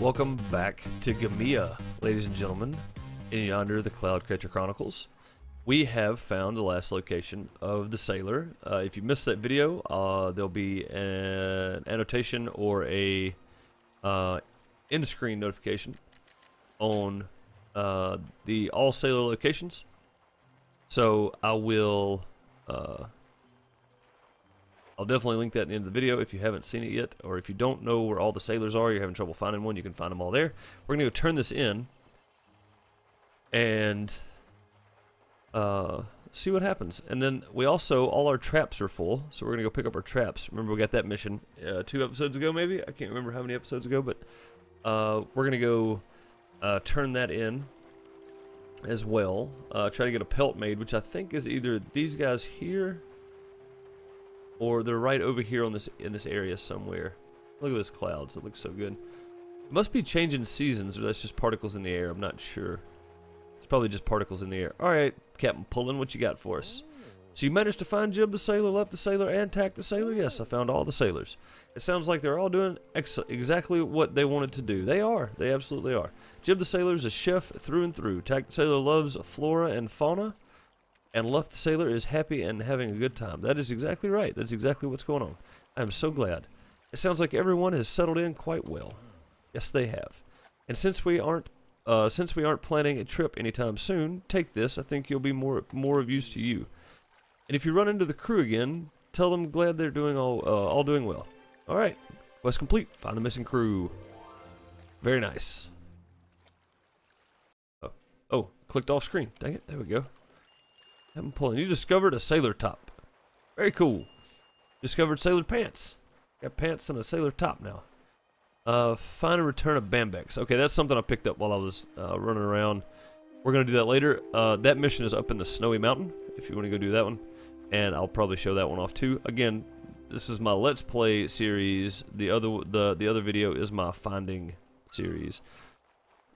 Welcome back to Gemea, ladies and gentlemen, in yonder the Cloudcatcher Chronicles. We have found the last location of the sailor. Uh, if you missed that video, uh, there'll be an annotation or a uh, end-screen notification on uh, the all sailor locations. So I will, uh, I'll definitely link that in the end of the video if you haven't seen it yet, or if you don't know where all the sailors are, you're having trouble finding one, you can find them all there. We're gonna go turn this in and uh, see what happens. And then we also, all our traps are full, so we're gonna go pick up our traps. Remember we got that mission uh, two episodes ago maybe? I can't remember how many episodes ago, but uh, we're gonna go uh, turn that in as well. Uh, try to get a pelt made, which I think is either these guys here or they're right over here on this in this area somewhere. Look at those clouds; it looks so good. It must be changing seasons, or that's just particles in the air. I'm not sure. It's probably just particles in the air. All right, Captain Pullen, what you got for us? So you managed to find Jib the sailor, Luff the sailor, and tack the sailor? Yes, I found all the sailors. It sounds like they're all doing exactly what they wanted to do. They are. They absolutely are. Jib the sailor is a chef through and through. Tack the sailor loves flora and fauna. And Luff the sailor is happy and having a good time. That is exactly right. That's exactly what's going on. I'm so glad. It sounds like everyone has settled in quite well. Yes, they have. And since we aren't uh, since we aren't planning a trip anytime soon, take this. I think you'll be more more of use to you. And if you run into the crew again, tell them glad they're doing all uh, all doing well. All right, quest complete. Find the missing crew. Very nice. Oh, oh, clicked off screen. Dang it! There we go. I'm pulling. You discovered a sailor top. Very cool. Discovered sailor pants. Got pants and a sailor top now. Uh, find and return a Bambex. Okay, that's something I picked up while I was uh, running around. We're gonna do that later. Uh, that mission is up in the Snowy Mountain. If you want to go do that one, and I'll probably show that one off too. Again, this is my Let's Play series. The other the the other video is my Finding series.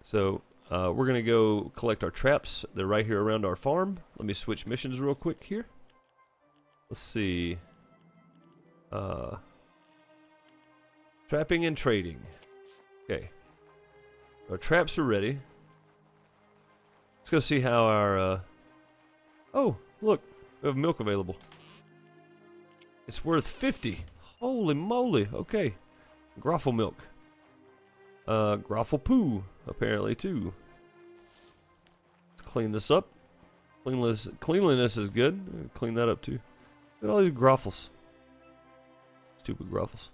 So uh, we're going to go collect our traps. They're right here around our farm. Let me switch missions real quick here. Let's see. Uh, trapping and trading. Okay. Our traps are ready. Let's go see how our... Uh... Oh, look. We have milk available. It's worth 50. Holy moly. Okay. Groffle milk. Uh, Groffle poo, apparently, too clean this up. Cleanliness, cleanliness is good. Clean that up too. Look at all these groffles. Stupid groffles.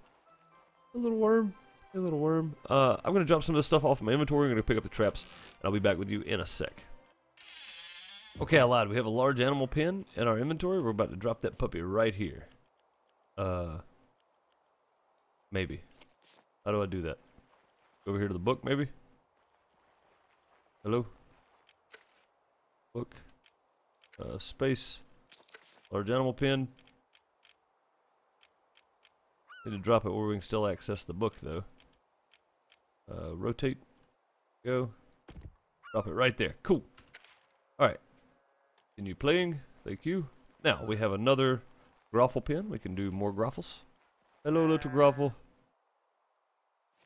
A little worm. A little worm. Uh, I'm going to drop some of this stuff off my inventory. I'm going to pick up the traps. And I'll be back with you in a sec. Okay, I lied. We have a large animal pen in our inventory. We're about to drop that puppy right here. Uh, maybe. How do I do that? Over here to the book, maybe? Hello? Book. Uh, space. Large animal pen. Need to drop it where we can still access the book though. Uh, rotate. Go. Drop it right there. Cool. Alright. Continue playing. Thank you. Now we have another Groffle pen. We can do more Groffles. Hello little Groffle.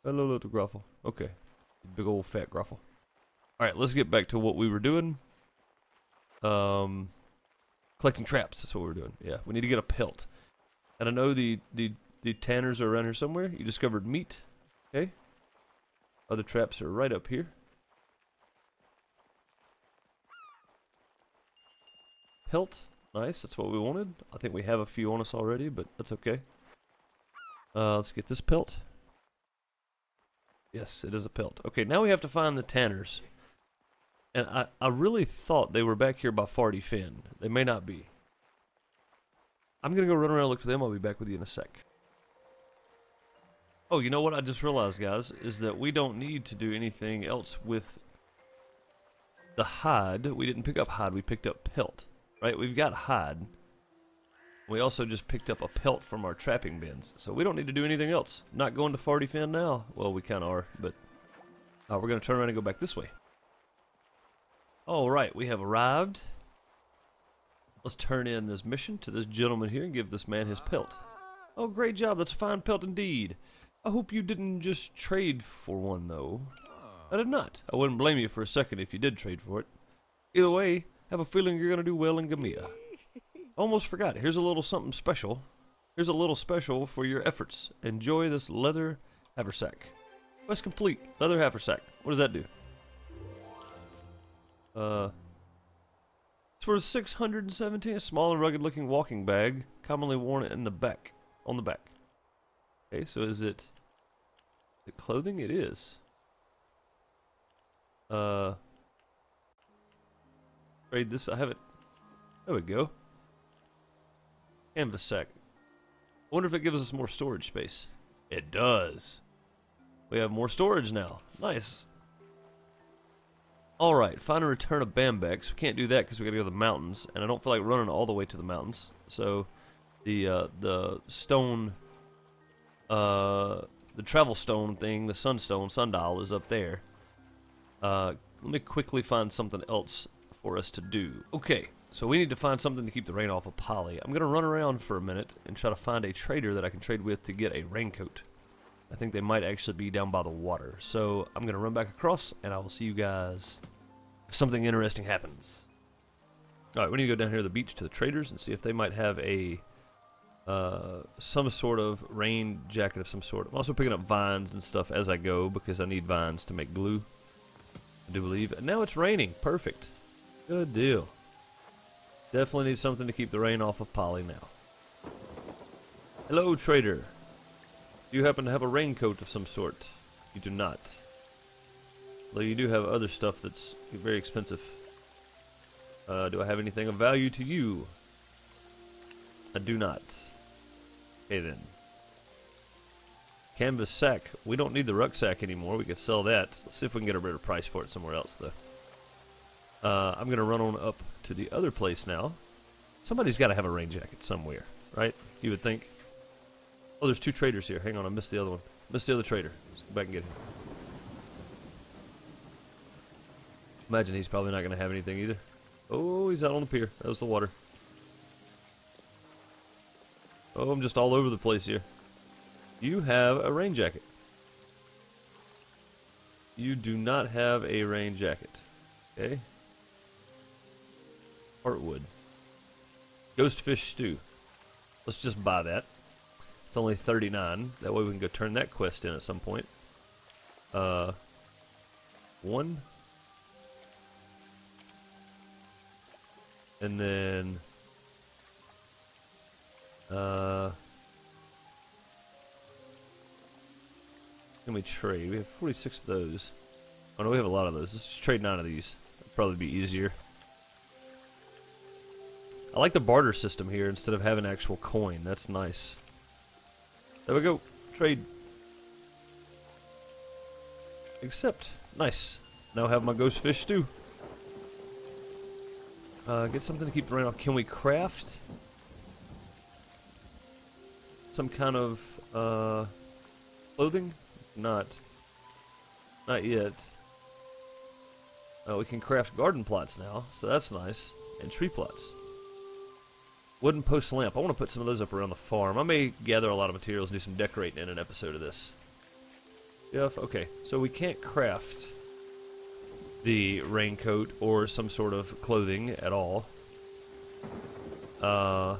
Hello little Groffle. Okay. Big old fat Groffle. Alright, let's get back to what we were doing. Um, collecting traps. That's what we're doing. Yeah, we need to get a pelt. And I know the the the tanners are around here somewhere. You discovered meat. Okay. Other traps are right up here. Pelt. Nice. That's what we wanted. I think we have a few on us already, but that's okay. Uh, let's get this pelt. Yes, it is a pelt. Okay, now we have to find the tanners. And I, I really thought they were back here by Farty Finn. They may not be. I'm going to go run around and look for them. I'll be back with you in a sec. Oh, you know what I just realized, guys, is that we don't need to do anything else with the hide. We didn't pick up hide, we picked up pelt. Right? We've got hide. We also just picked up a pelt from our trapping bins. So we don't need to do anything else. Not going to Farty Finn now. Well, we kind of are, but uh, we're going to turn around and go back this way. Alright, we have arrived. Let's turn in this mission to this gentleman here and give this man his pelt. Oh, great job. That's a fine pelt indeed. I hope you didn't just trade for one, though. I did not. I wouldn't blame you for a second if you did trade for it. Either way, have a feeling you're gonna do well in Gemea. Almost forgot. Here's a little something special. Here's a little special for your efforts. Enjoy this leather haversack. Quest complete. Leather haversack. What does that do? Uh, it's worth 617. A small and rugged looking walking bag, commonly worn in the back. On the back. Okay, so is it, it clothing? It is. Uh, trade this. I have it. There we go. Canvas sack. I wonder if it gives us more storage space. It does. We have more storage now. Nice. Alright, find and return a Bambex. We can't do that because we gotta go to the mountains, and I don't feel like running all the way to the mountains. So, the, uh, the stone, uh, the travel stone thing, the sunstone, sundial is up there. Uh, let me quickly find something else for us to do. Okay, so we need to find something to keep the rain off of Polly. I'm gonna run around for a minute and try to find a trader that I can trade with to get a raincoat. I think they might actually be down by the water. So I'm going to run back across, and I will see you guys if something interesting happens. Alright, we need to go down here to the beach to the traders and see if they might have a uh, some sort of rain jacket of some sort. I'm also picking up vines and stuff as I go because I need vines to make glue. I do believe. And now it's raining. Perfect. Good deal. Definitely need something to keep the rain off of Polly now. Hello, trader. Do you happen to have a raincoat of some sort? You do not. Though you do have other stuff that's very expensive. Uh, do I have anything of value to you? I do not. Okay then. Canvas sack. We don't need the rucksack anymore. We could sell that. Let's see if we can get a better price for it somewhere else though. Uh, I'm going to run on up to the other place now. Somebody's got to have a rain jacket somewhere, right? You would think. Oh, there's two traders here. Hang on, I missed the other one. Missed the other trader. Let's go back and get him. Imagine he's probably not going to have anything either. Oh, he's out on the pier. That was the water. Oh, I'm just all over the place here. You have a rain jacket. You do not have a rain jacket. Okay. Heartwood. Ghostfish stew. Let's just buy that. It's only 39. That way we can go turn that quest in at some point. Uh, one. And then... Uh... Can we trade? We have 46 of those. Oh no, we have a lot of those. Let's just trade nine of these. That'd probably be easier. I like the barter system here instead of having actual coin. That's nice. There we go. Trade. Accept. Nice. Now have my ghost fish stew. Uh, get something to keep the rain off. Can we craft some kind of uh, clothing? Not. Not yet. Uh, we can craft garden plots now, so that's nice. And tree plots. Wooden post lamp. I want to put some of those up around the farm. I may gather a lot of materials and do some decorating in an episode of this. Yep, okay. So we can't craft the raincoat or some sort of clothing at all. Uh,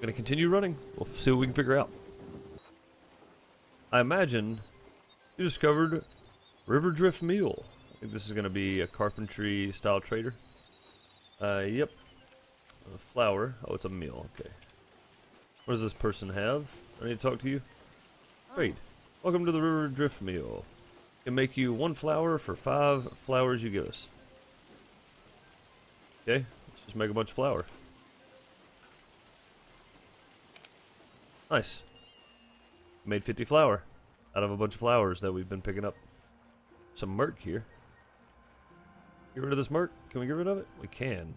gonna continue running. We'll see what we can figure out. I imagine you discovered Riverdrift Mill. I think this is gonna be a carpentry style trader. Uh, yep. A flower. Oh, it's a meal. Okay. What does this person have? I need to talk to you. Great. Welcome to the Riverdrift Mill. Can make you one flower for five flowers you give us. Okay, let's just make a bunch of flour. Nice. Made 50 flour out of a bunch of flowers that we've been picking up. Some murk here. Get rid of this murk? Can we get rid of it? We can.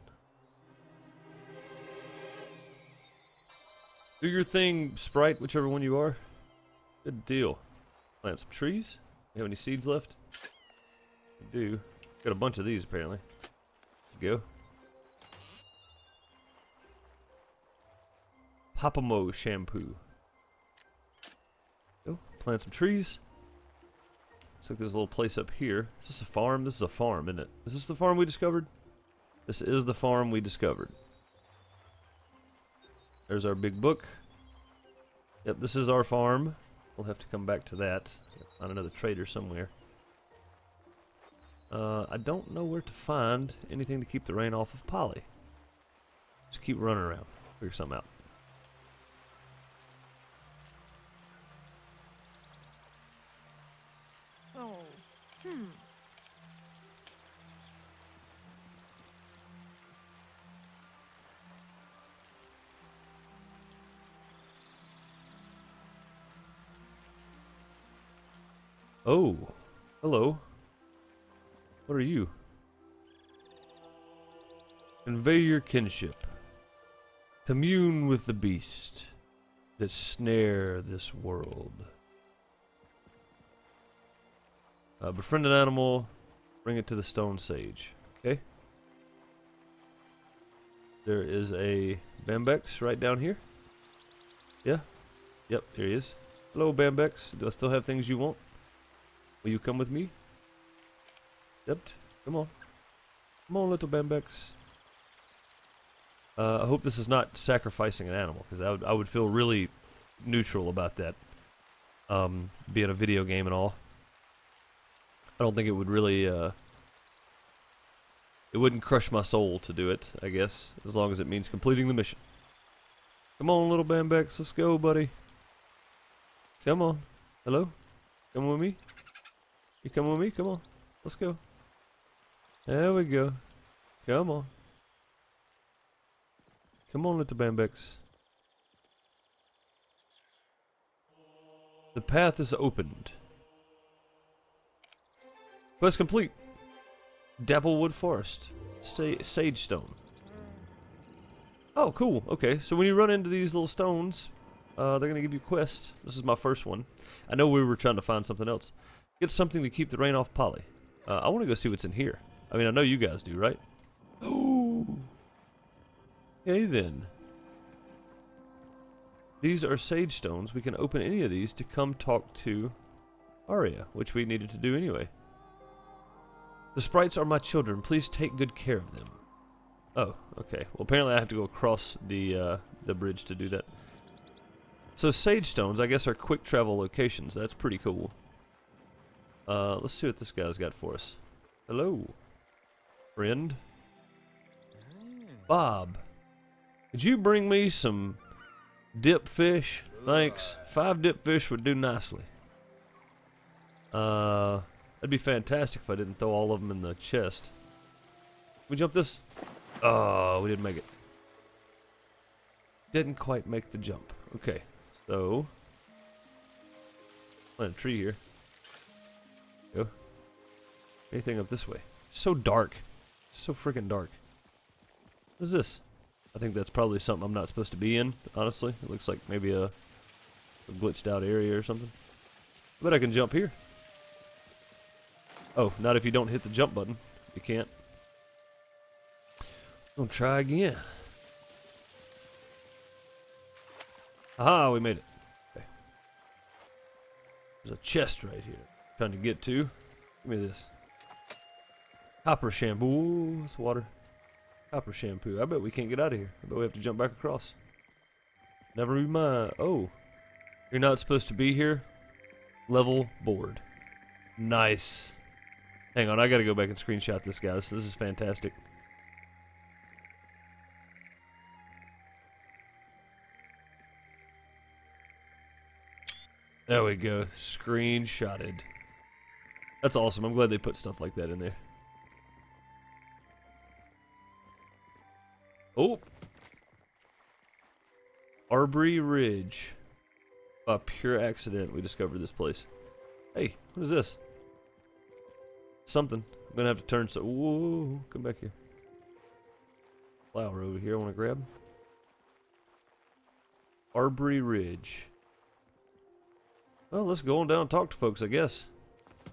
Do your thing, Sprite, whichever one you are. Good deal. Plant some trees. You have any seeds left? We do. Got a bunch of these apparently. Go. Papamo shampoo. Oh, plant some trees. Looks like there's a little place up here. Is this a farm? This is a farm, isn't it? Is this the farm we discovered? This is the farm we discovered. There's our big book. Yep, this is our farm. We'll have to come back to that. Find another trader somewhere. Uh, I don't know where to find anything to keep the rain off of Polly. Just keep running around. Figure something out. Oh. Hmm. Oh, hello. What are you? Convey your kinship. Commune with the beast that snare this world. Uh, befriend an animal, bring it to the stone sage. Okay. There is a Bambex right down here. Yeah. Yep, there he is. Hello, Bambex. Do I still have things you want? Will you come with me? Yep. Come on. Come on, little Bambex. Uh, I hope this is not sacrificing an animal, because I would, I would feel really neutral about that. Um, being a video game and all. I don't think it would really, uh, it wouldn't crush my soul to do it, I guess, as long as it means completing the mission. Come on, little Bambex, let's go, buddy. Come on. Hello? Come with me? You come with me? Come on. Let's go. There we go. Come on. Come on, little Bambex. The path is opened. Quest complete. Dapplewood Forest. Sa Sage Stone. Oh, cool. Okay, so when you run into these little stones, uh, they're going to give you a quest. This is my first one. I know we were trying to find something else. Get something to keep the rain off Polly. Uh, I want to go see what's in here. I mean, I know you guys do, right? Oh. Okay, then. These are sage stones. We can open any of these to come talk to Aria, which we needed to do anyway. The sprites are my children. Please take good care of them. Oh, okay. Well, apparently I have to go across the uh, the bridge to do that. So sage stones, I guess, are quick travel locations. That's pretty cool. Uh, let's see what this guy's got for us. Hello, friend. Bob, could you bring me some dip fish? Thanks. Five dip fish would do nicely. Uh, that'd be fantastic if I didn't throw all of them in the chest. We jump this? Oh, we didn't make it. Didn't quite make the jump. Okay, so plant a tree here. Go. Anything up this way? So dark. So freaking dark. What is this? I think that's probably something I'm not supposed to be in, honestly. It looks like maybe a, a glitched out area or something. But I can jump here. Oh, not if you don't hit the jump button. You can't. I'll try again. Aha, we made it. Okay. There's a chest right here. Trying to get to. Give me this. Copper shampoo. It's water. Copper shampoo. I bet we can't get out of here. I bet we have to jump back across. Never mind. Oh. You're not supposed to be here? Level board. Nice. Hang on, I gotta go back and screenshot this, guys. This is fantastic. There we go. Screenshotted. That's awesome. I'm glad they put stuff like that in there. Oh. Arbury Ridge. A pure accident we discovered this place. Hey, what is this? Something. I'm gonna have to turn so. Whoa, come back here. Flower over here. I want to grab. Arbury Ridge. Well, let's go on down and talk to folks, I guess.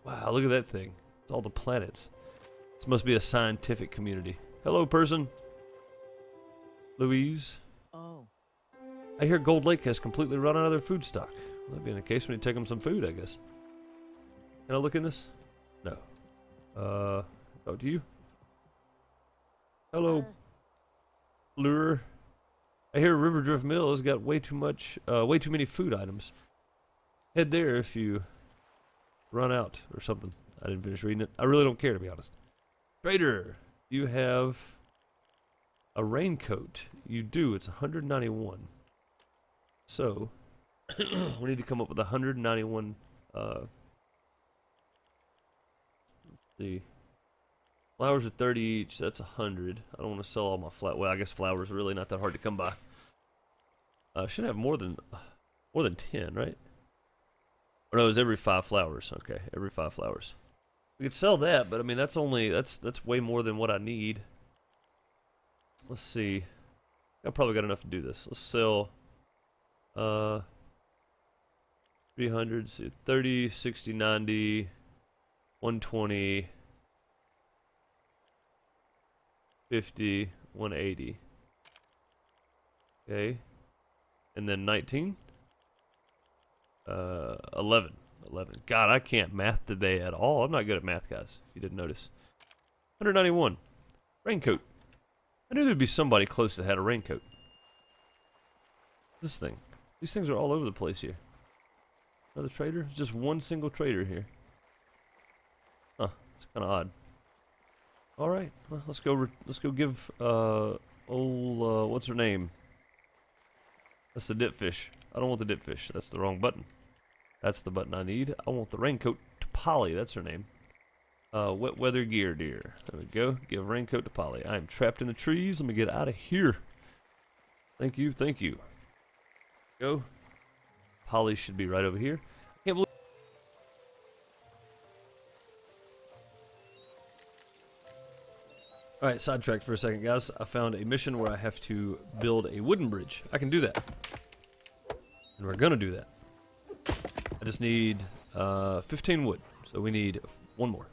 Wow, look at that thing. It's all the planets. This must be a scientific community. Hello, person. Louise. Oh. I hear Gold Lake has completely run out of their food stock. That'd be in the case when you take them some food, I guess. Can I look in this? No. Uh, oh, do you? Hello, Uh, lure. I hear Riverdrift Mill has got way too much, uh, way too many food items. Head there if you run out or something. I didn't finish reading it. I really don't care to be honest. Trader, you have a raincoat. You do. It's 191. So we need to come up with 191. Uh, let's see. Flowers are 30 each. That's 100. I don't want to sell all my flat. Well, I guess flowers are really not that hard to come by. Uh, should have more than more than 10, right? Or no, it's every five flowers. Okay, every five flowers. We could sell that, but I mean that's only that's that's way more than what I need. Let's see. I probably got enough to do this. Let's sell uh 300, 30, 60, 90, 120, 50, 180. Okay. And then 19. Uh, 11. 11. God, I can't math today at all. I'm not good at math, guys, if you didn't notice. 191. Raincoat. I knew there'd be somebody close that had a raincoat. This thing. These things are all over the place here. Another trader? Just one single trader here. Huh. It's kind of odd. All right. Well, let's go. Let's go give uh old uh what's her name? That's the dipfish. I don't want the dipfish. That's the wrong button. That's the button I need. I want the raincoat to Polly. That's her name. Uh, wet weather gear dear. There we go. Give raincoat to Polly. I am trapped in the trees. Let me get out of here. Thank you. Thank you. Go. Polly should be right over here. I can't believe. All right, sidetracked for a second, guys. I found a mission where I have to build a wooden bridge. I can do that, and we're gonna do that. I just need uh, 15 wood, so we need one more,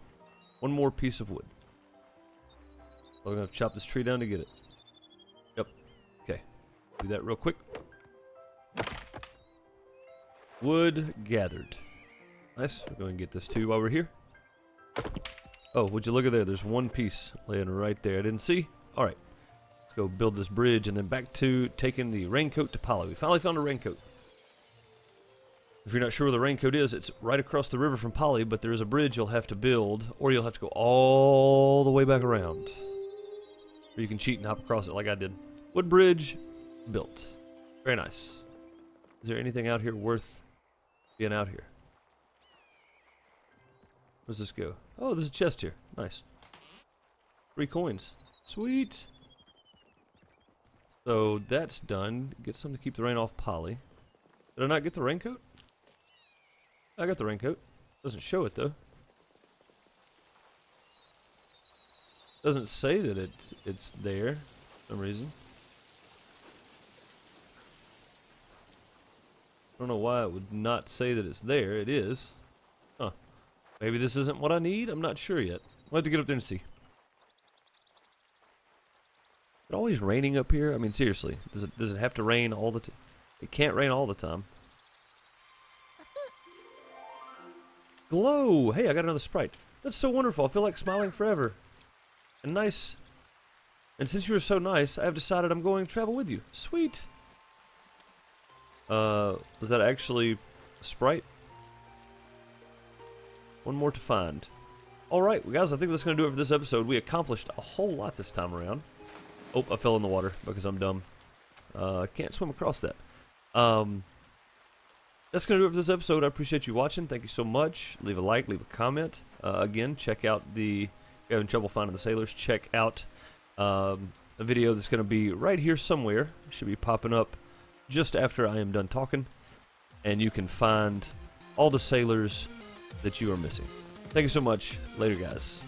one more piece of wood. We're gonna chop this tree down to get it. Yep. Okay. Do that real quick. Wood gathered. Nice. We're going to get this too while we're here. Oh, would you look at there? There's one piece laying right there. I didn't see. All right. Let's go build this bridge and then back to taking the raincoat to Polly. We finally found a raincoat. If you're not sure where the raincoat is, it's right across the river from Polly, but there is a bridge you'll have to build, or you'll have to go all the way back around. Or you can cheat and hop across it like I did. Wood bridge built. Very nice. Is there anything out here worth being out here? Where's this go? Oh, there's a chest here. Nice. Three coins. Sweet. So that's done. Get something to keep the rain off Polly. Did I not get the raincoat? I got the raincoat. Doesn't show it though. Doesn't say that it it's there for some reason. I don't know why it would not say that it's there. It is. Huh. Maybe this isn't what I need? I'm not sure yet. We'll have to get up there and see. Is it always raining up here? I mean, seriously. Does it, does it have to rain all the time? It can't rain all the time. Glow! Hey, I got another sprite. That's so wonderful. I feel like smiling forever. And nice. And since you were so nice, I have decided I'm going to travel with you. Sweet. Uh, was that actually a sprite? One more to find. Alright, well guys, I think that's going to do it for this episode. We accomplished a whole lot this time around. Oh, I fell in the water because I'm dumb. Uh, can't swim across that. Um, that's going to do it for this episode. I appreciate you watching. Thank you so much. Leave a like, leave a comment. Uh, again, check out the, if you're having trouble finding the sailors, check out um, a video that's going to be right here somewhere. Should be popping up just after I am done talking. And you can find all the sailors that you are missing. Thank you so much. Later, guys.